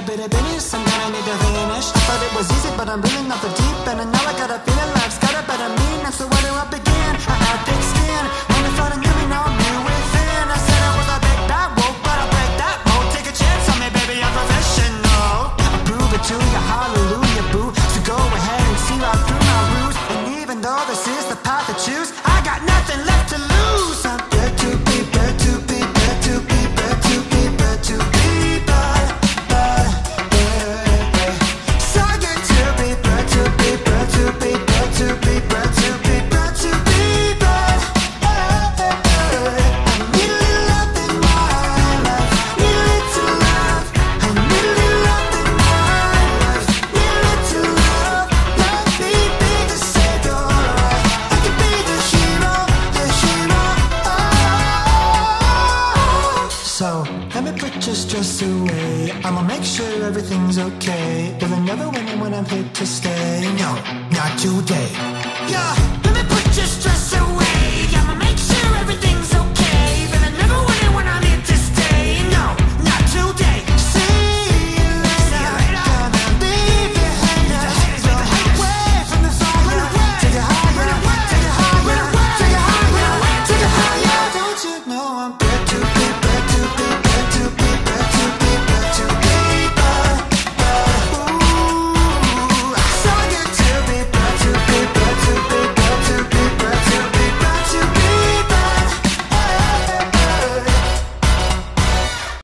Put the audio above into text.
a bit of this and then I need to finish I thought it was easy but I'm really not the deep And now I got a feeling life's got a better meaning So where do I begin? I had thick skin. just a way. I'ma make sure everything's okay. You'll never win when I'm here to stay. No.